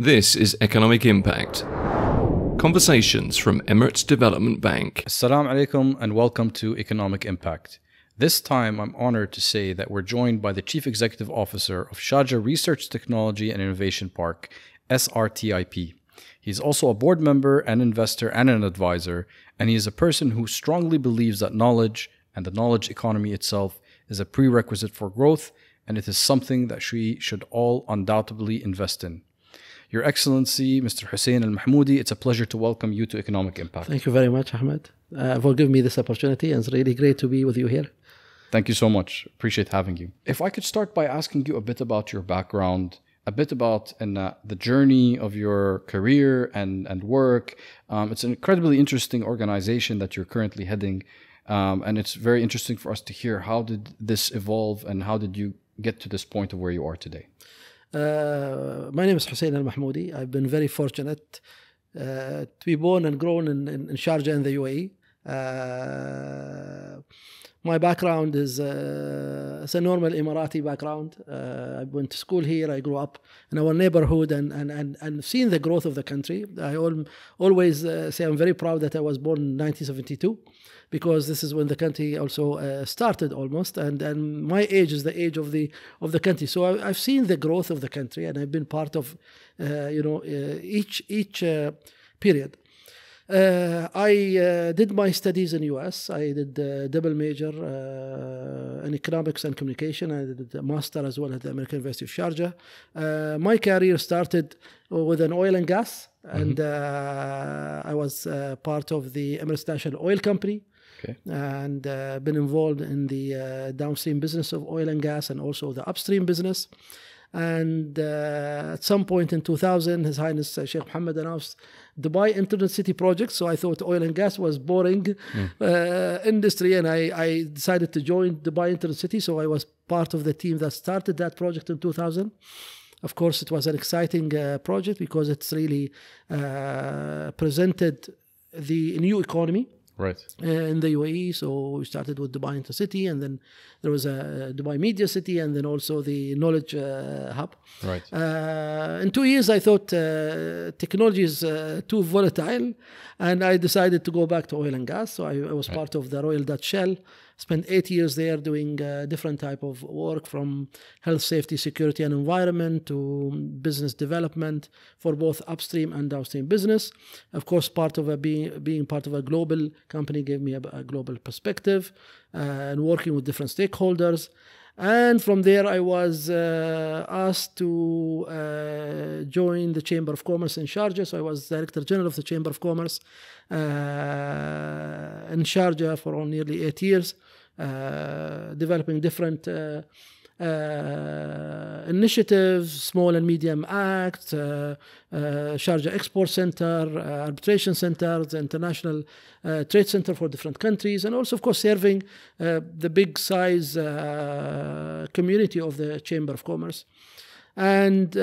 This is Economic Impact. Conversations from Emirates Development Bank. Assalamu alaikum and welcome to Economic Impact. This time, I'm honored to say that we're joined by the Chief Executive Officer of Sharjah Research Technology and Innovation Park, SRTIP. He's also a board member, an investor, and an advisor, and he is a person who strongly believes that knowledge and the knowledge economy itself is a prerequisite for growth, and it is something that we should all undoubtedly invest in. Your Excellency, Mr. Hussain Al Mahmoudi, it's a pleasure to welcome you to Economic Impact. Thank you very much, Ahmed, uh, for giving me this opportunity. And it's really great to be with you here. Thank you so much. Appreciate having you. If I could start by asking you a bit about your background, a bit about and uh, the journey of your career and and work. Um, it's an incredibly interesting organization that you're currently heading, um, and it's very interesting for us to hear how did this evolve and how did you get to this point of where you are today. Uh, my name is Hussain Al Mahmoudi. I've been very fortunate uh, to be born and grown in, in, in Sharjah in the UAE. Uh, my background is uh, it's a normal Emirati background. Uh, I went to school here. I grew up in our neighborhood and and and, and seen the growth of the country. I al- always say I'm very proud that I was born in 1972 because this is when the country also uh, started almost and and my age is the age of the of the country so I, have seen the growth of the country and I've been part of uh, you know uh, each each uh, period uh, I uh, did my studies in US. I did a double major uh, in economics and communication. I did a master as well at the American University of Sharjah. Uh, my career started with an oil and gas, and mm-hmm. I was part of the Emirates National Oil Company. Okay. and uh, been involved in the uh, downstream business of oil and gas and also the upstream business. And uh, at some point in 2000, His Highness Sheikh Mohammed announced Dubai Internet City project. So I thought oil and gas was boring mm. industry, and I, I decided to join Dubai Internet City. So I was part of the team that started that project in 2000. Of course, it was an exciting uh, project because it's really uh, presented the new economy right uh, in the UAE. So we started with Dubai Internet City, and then there was a Dubai Media City, and then also the Knowledge uh, Hub. Right. Uh, in two years, I thought uh, technology is uh, too volatile, and I decided to go back to oil and gas. So I, I was right. part of the Royal Dutch Shell spent eight years there doing uh, different type of work from health safety security and environment to business development for both upstream and downstream business. Of course part of a being being part of a global company gave me a, a global perspective uh, and working with different stakeholders and from there I was uh, asked to uh, join the Chamber of Commerce in Sharjah. So I was Director General of the Chamber of Commerce uh, in Sharjah for nearly eight years, uh, developing different uh, initiatives, Small and Medium Act, uh, uh, Sharjah Export Center, uh, Arbitration Center, the International uh, Trade Center for different countries, and also, of course, serving uh, the big size community of the Chamber of Commerce. And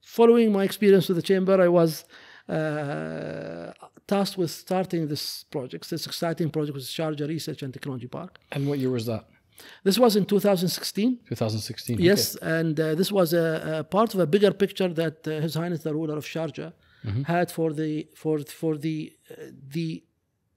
following my experience with the Chamber, I was tasked with starting this project, this exciting project with Sharjah Research and Technology Park. And what year was that? This was in 2016. 2016. Yes, okay. and uh, this was a, a, part of a bigger picture that uh, His Highness the ruler of Sharjah mm-hmm. had for the for for the uh, the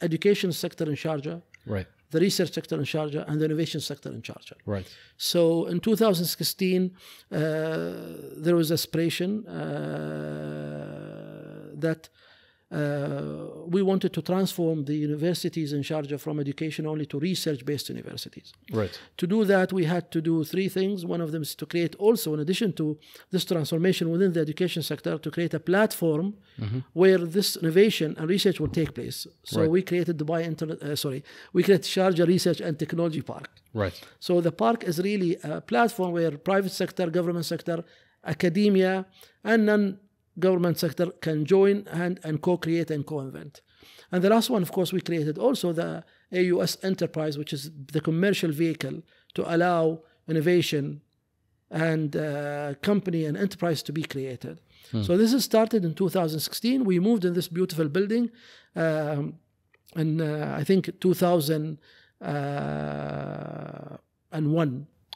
education sector in Sharjah, right? The research sector in Sharjah and the innovation sector in Sharjah. Right. So in 2016, uh, there was aspiration uh, that we wanted to transform the universities in Sharjah from education only to research based universities. Right. To do that, we had to do three things. One of them is to create also, in addition to this transformation within the education sector, to create a platform mm-hmm. where this innovation and research will take place. So right. we created Dubai Internet, uh, sorry, we created Sharjah Research and Technology Park. Right. So the park is really a platform where private sector, government sector, academia, and non government sector can join and, and co-create and co-invent. And the last one, of course, we created also the AUS Enterprise, which is the commercial vehicle to allow innovation and uh, company and enterprise to be created. Hmm. So this is started in 2016. We moved in this beautiful building, um, in uh, I think 2001. Uh,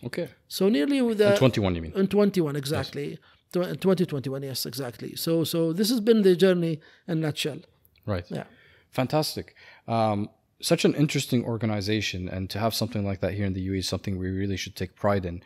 okay. So nearly with the in 21, you mean? In 21, exactly. Yes 2021, yes, exactly. So, so this has been the journey in a nutshell. Right. Yeah. Fantastic. Um, such an interesting organization, and to have something like that here in the UAE is something we really should take pride in.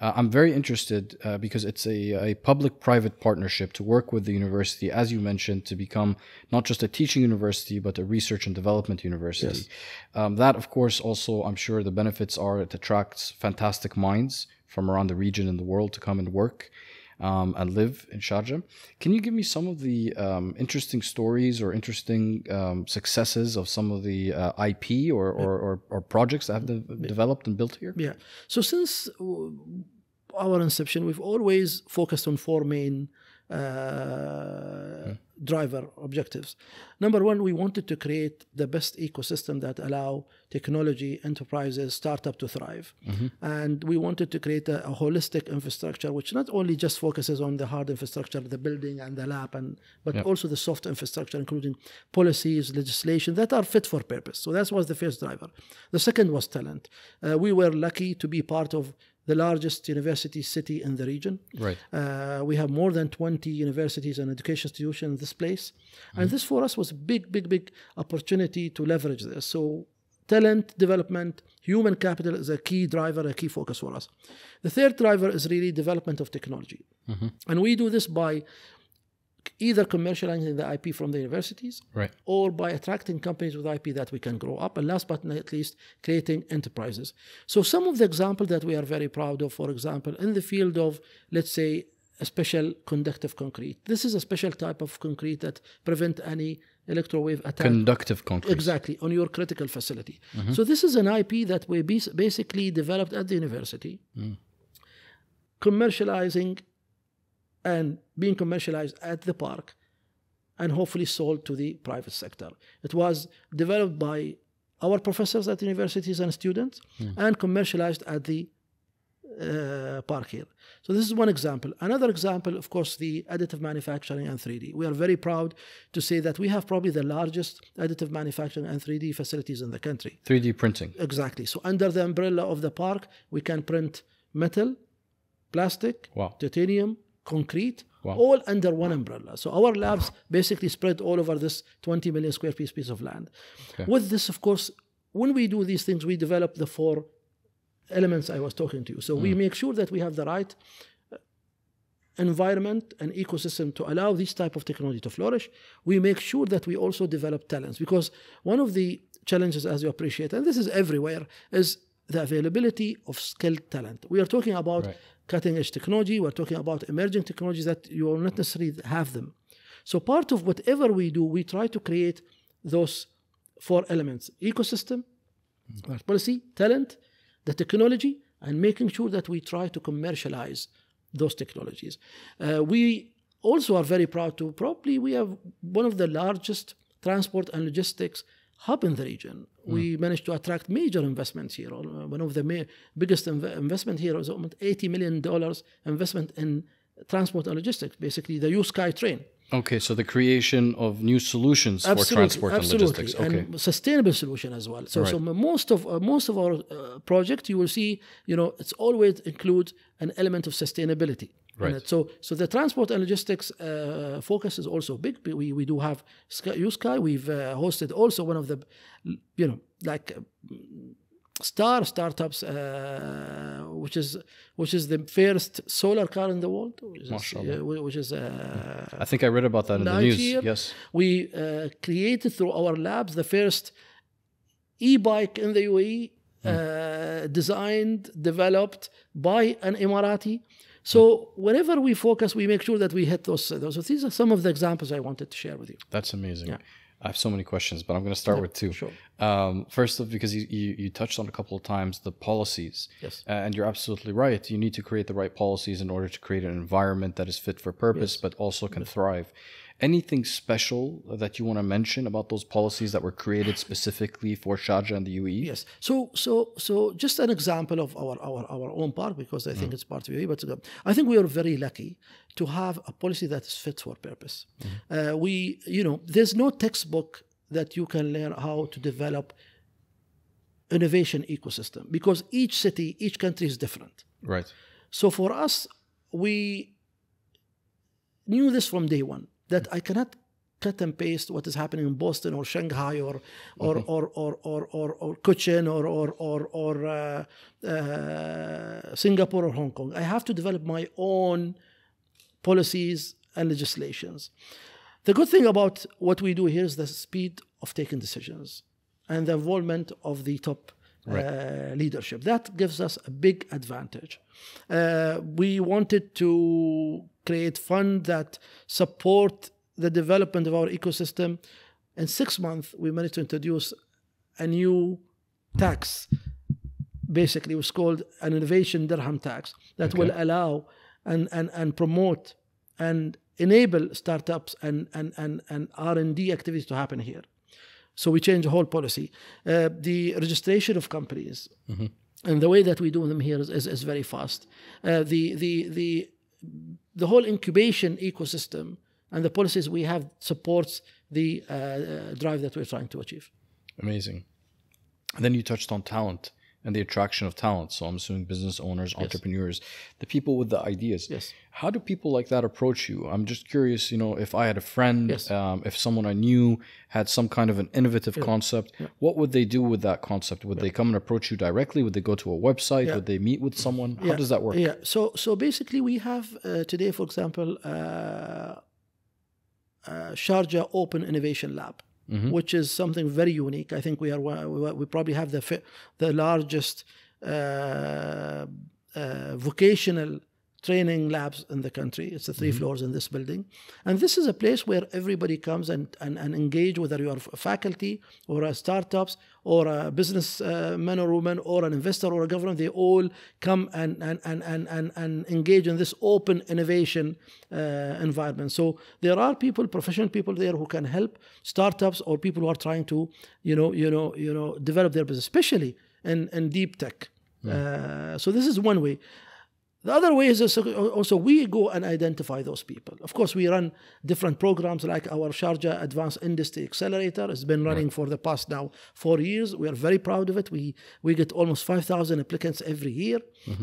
Uh, I'm very interested uh, because it's a, a public private partnership to work with the university, as you mentioned, to become not just a teaching university, but a research and development university. Um, that, of course, also, I'm sure the benefits are it attracts fantastic minds from around the region and the world to come and work um, and live in Sharjah. Can you give me some of the um, interesting stories or interesting um, successes of some of the uh, IP or, or, or, or projects that have de- developed and built here? Yeah. So since uh, our inception, we've always focused on four main uh, driver objectives. Number one, we wanted to create the best ecosystem that allow technology enterprises, startup to thrive, and we wanted to create a, a holistic infrastructure which not only just focuses on the hard infrastructure, the building and the lab, and but also the soft infrastructure, including policies, legislation that are fit for purpose. So that was the first driver. The second was talent. Uh, we were lucky to be part of the largest university city in the region. Right. Uh, we have more than 20 universities and education institutions in this place. And this for us was a big, big, big opportunity to leverage this. So talent development, human capital is a key driver, a key focus for us. The third driver is really development of technology. And we do this by either commercializing the IP from the universities Right. or by attracting companies with IP that we can grow up, and last but not least, creating enterprises. So, some of the examples that we are very proud of, for example, in the field of, let's say, a special conductive concrete. This is a special type of concrete that prevent any electrowave attack. Conductive concrete. Exactly, on your critical facility. Mm-hmm. So this is an IP that we basically developed at the university, mm. commercializing and being commercialized at the park and hopefully sold to the private sector. It was developed by our professors at universities and students and commercialized at the uh, park here. So this is one example. Another example, of course, the additive manufacturing and 3D. We are very proud to say that we have probably the largest additive manufacturing and 3D facilities in the country. 3D printing. Exactly. So under the umbrella of the park, we can print metal, plastic, Wow. titanium, concrete, Wow. all under one umbrella. So our labs basically spread all over this 20 million square piece piece of land. With this, of course, when we do these things, we develop the four elements I was talking to you. So we make sure that we have the right uh, environment and ecosystem to allow this type of technology to flourish. We make sure that we also develop talents because one of the challenges, as you appreciate, and this is everywhere, is the availability of skilled talent. We are talking about Right. cutting edge technology, we're talking about emerging technologies that you will not necessarily have them. So part of whatever we do, we try to create those four elements ecosystem, policy, talent, the technology, and making sure that we try to commercialize those technologies. Uh, we also are very proud to probably we have one of the largest transport and logistics hub in the region. We managed to attract major investments here. Uh, One of the ma- biggest inv- investment here is almost 80 million dollars investment in transport and logistics, basically the uSky train. Okay, so the creation of new solutions for transport and logistics. Okay. and sustainable solution as well. So, so most of uh, most of our uh, project, you will see, you know, it's always include an element of sustainability. Right. So, so the transport and logistics uh, focus is also big. We we do have Sky, USky. We've uh, hosted also one of the, you know, like. Star startups, uh, which is which is the first solar car in the world, which is, uh, which is uh, I think I read about that in the news. year, Yes. we uh, created through our labs the first e-bike in the UAE, uh, designed, developed by an Emirati. So whenever we focus, we make sure that we hit those. those. So these are some of the examples I wanted to share with you. That's amazing. Yeah. I have so many questions, but I'm going to start with two. sure. Um, first off, because you, you, you touched on a couple of times the policies. Yes. Uh, and you're absolutely right. You need to create the right policies in order to create an environment that is fit for purpose, but also can thrive. Anything special that you want to mention about those policies that were created specifically for Sharjah and the? UAE? Yes. So so so just an example of our our, our own park because I think it's part of UAE, but uh, I think we are very lucky to have a policy that is fit for purpose. Uh, we you know there's no textbook that you can learn how to develop innovation ecosystem because each city each country is different. Right. So for us, we knew this from day one that I cannot cut and paste what is happening in Boston or Shanghai or or or, or or or or Cochin or or or or uh, uh, Singapore or Hong Kong. I have to develop my own policies and legislations. The good thing about what we do here is the speed of taking decisions and the involvement of the top uh, leadership. That gives us a big advantage. Uh, we wanted to create fund that support the development of our ecosystem. In six months, we managed to introduce a new tax. Basically, it was called an innovation dirham tax that will allow and, and, and promote and enable startups and, and, and, and R&D activities to happen here. So we change the whole policy. Uh, the registration of companies and the way that we do them here is, is, is very fast. Uh, the, the, the, the whole incubation ecosystem and the policies we have supports the uh, uh, drive that we're trying to achieve. Amazing. And then you touched on talent and the attraction of talent. So I'm assuming business owners, entrepreneurs, the people with the ideas. Yes. How do people like that approach you? I'm just curious, you know, if I had a friend, Yes. um, if someone I knew had some kind of an innovative concept, what would they do with that concept? Would they come and approach you directly? Would they go to a website? Yeah. Would they meet with someone? How does that work? Yeah. So so basically, we have uh, today, for example, uh, uh, Sharjah Open Innovation Lab, Mm-hmm. which is something very unique. I think we are we probably have the the largest uh, uh, vocational training labs in the country. It's the 3 Mm-hmm. floors in this building, and this is a place where everybody comes and, and, and engage, whether you are a faculty or a startups or a business uh, man or woman or an investor or a government. They all come and and, and, and, and, and engage in this open innovation uh, environment. So there are people, professional people there who can help startups or people who are trying to, you know, you know, you know, develop their business, especially in, in deep tech. Uh, so this is one way. The other way is also- also we go and identify those people. Of course, we run different programs like our Sharjah Advanced Industry Accelerator. It's been running for the past now four years. We are very proud of it. We we get almost 5,000 applicants every year.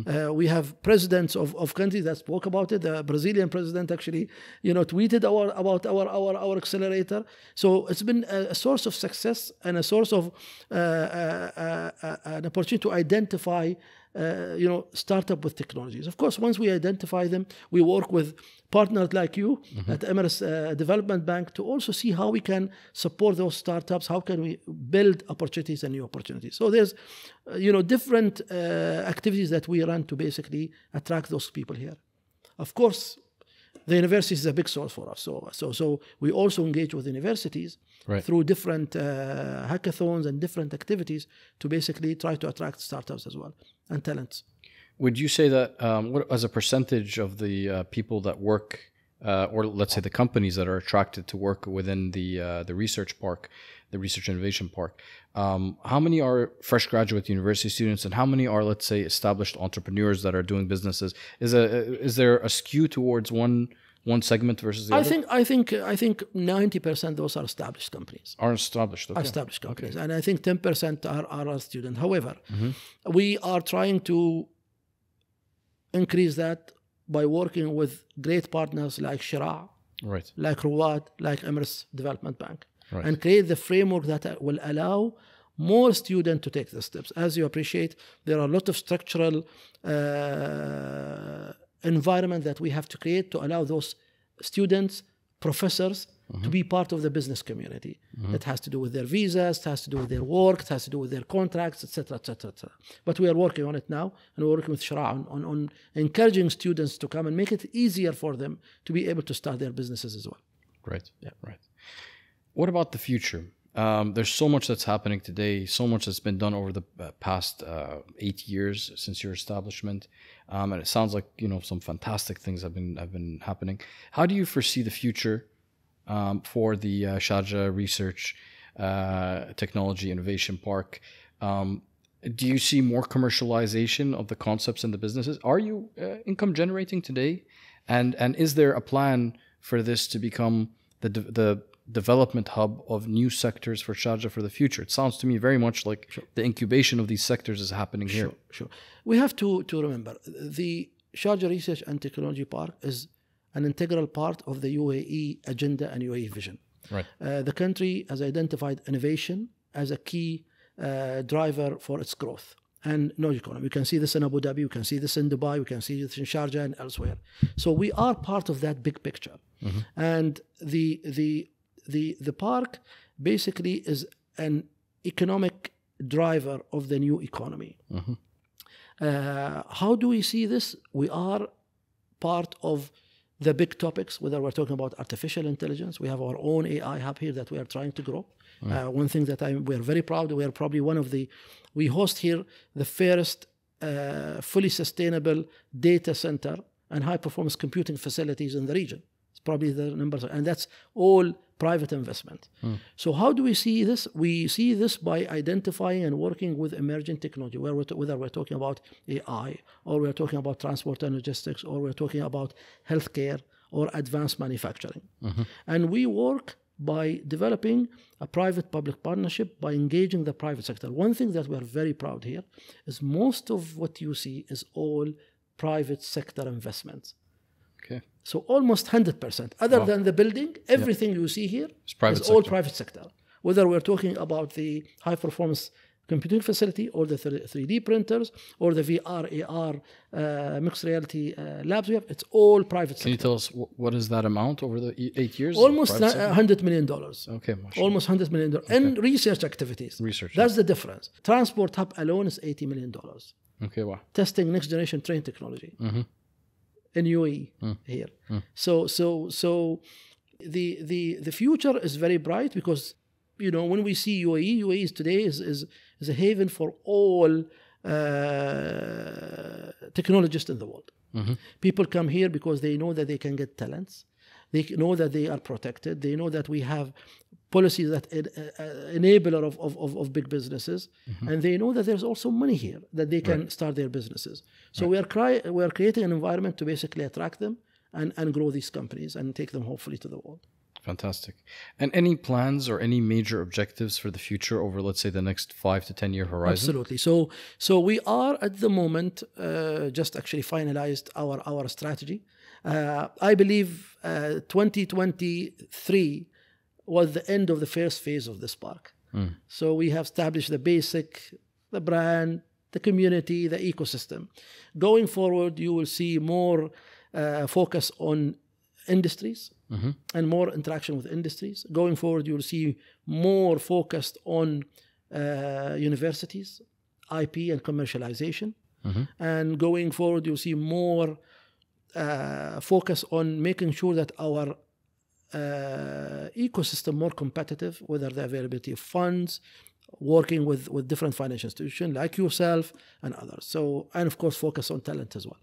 Uh, we have presidents of, of countries that spoke about it. The Brazilian president actually, you know, tweeted our about our our our accelerator. So it's been a, a source of success and a source of uh, uh, uh, uh, an opportunity to identify uh, you know, startup with technologies. Of course, once we identify them, we work with partners like you at Emirates uh, Development Bank to also see how we can support those startups. How can we build opportunities and new opportunities? So there's, uh, you know, different uh, activities that we run to basically attract those people here. Of course, the university is a big source for us. So, so, so we also engage with universities Right. through different uh, hackathons and different activities to basically try to attract startups as well and talents. Would you say that um, what, as a percentage of the uh, people that work, uh, or let's say the companies that are attracted to work within the uh, the research park, the research innovation park, um, how many are fresh graduate university students, and how many are let's say established entrepreneurs that are doing businesses? Is a is there a skew towards one one segment versus the I other? think I think I think ninety percent those are established companies. are established. Okay. Established companies, and I think ten percent are, are our students. However, Mm-hmm. we are trying to increase that by working with great partners like Sheraa, Right. like Ruwad, like Emirates Development Bank, Right. and create the framework that will allow more students to take the steps. As you appreciate, there are a lot of structural uh, environment that we have to create to allow those students, professors, to be part of the business community. It has to do with their visas, it has to do with their work, it has to do with their contracts, etc., etc., etc. But we are working on it now, and we're working with Sheraa on, on, on encouraging students to come and make it easier for them to be able to start their businesses as well. Right. Yeah. Right. What about the future? Um, there's so much that's happening today, so much that's been done over the uh, past uh, eight years since your establishment, um, and it sounds like you know some fantastic things have been have been happening. How do you foresee the future um, for the uh, Research uh, Technology Innovation Park? Um, do you see more commercialization of the concepts and the businesses? Are you uh, income generating today, and and is there a plan for this to become the the development hub of new sectors for Sharjah for the future? It sounds to me very much like the incubation of these sectors is happening here. Sure, sure. We have to, to remember the Sharjah Research and Technology Park is an integral part of the UAE agenda and UAE vision. Right. Uh, the country has identified innovation as a key uh, driver for its growth and knowledge economy. We can see this in Abu Dhabi, we can see this in Dubai, we can see this in Sharjah and elsewhere. So we are part of that big picture. And the the the the park basically is an economic driver of the new economy. Uh, how do we see this? We are part of the big topics, whether we're talking about artificial intelligence, we have our own AI hub here that we are trying to grow. Uh, one thing that I, we're very proud, of, we are probably one of the, we host here the first uh, fully sustainable data center and high performance computing facilities in the region. It's probably the numbers, and that's all private investment. Hmm. So how do we see this? We see this by identifying and working with emerging technology, where we're whether we're talking about AI, or we're talking about transport and logistics, or we're talking about healthcare or advanced manufacturing. Mm-hmm. And we work by developing a private public partnership by engaging the private sector. One thing that we are very proud here is most of what you see is all private sector investments. Okay. So almost 100%. Other than the building, everything you see here is private all sector. private sector. Whether we're talking about the high performance computing facility or the 3D printers or the VR, AR, uh, mixed reality uh, labs we have, it's all private Can you tell us what is that amount over the eight years? Almost Private uh, sector? 100 million dollars. Okay, mashallah. Almost 100 million dollars. And research activities. Research, That's the difference. Transport hub alone is 80 million dollars. Okay, wow. testing next generation train technology in UAE hmm. here. Hmm. So so so the the the future is very bright because you know when we see UAE, UAE is today is is, is a haven for all uh, technologists in the world. Mm-hmm. People come here because they know that they can get talents. They know that they are protected. They know that we have policies that en- uh, uh, enabler of, of, of, big businesses, and they know that there's also money here that they can start their businesses. So we are we are creating an environment to basically attract them and, and grow these companies and take them hopefully to the world. Fantastic. And any plans or any major objectives for the future over, let's say, the next five to 10 year horizon? Absolutely. So so we are at the moment uh, just actually finalized our our strategy. Uh, I believe uh, 2023 was the end of the first phase of this park. So we have established the basic, the brand, the community, the ecosystem. Going forward, you will see more uh, focus on industries and more interaction with industries. Going forward, you will see more focused on uh, universities, IP, and commercialization. And going forward, you'll see more uh, focus on making sure that our ecosystem more competitive, whether the availability of funds, working with, with different financial institutions like yourself and others. So, and of course, focus on talent as well.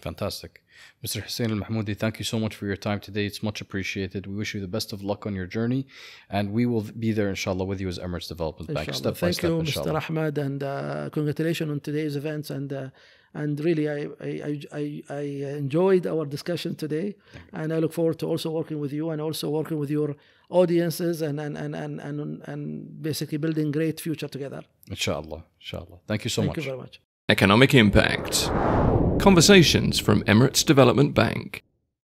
Fantastic. Mr. Hussain Al Mahmoudi, thank you so much for your time today. It's much appreciated. We wish you the best of luck on your journey, and we will be there, inshallah, with you as Emirates Development Bank, Inshallah. step by Thank step, you, inshallah. Mr. Ahmed, and uh, congratulations on today's events. And uh, and really, I, I I I I enjoyed our discussion today, and I look forward to also working with you and also working with your audiences and and and and and, and basically building great future together. Inshallah. Inshallah. Thank you so Thank much. Thank you very much. Economic Impact. Conversations from Emirates Development Bank.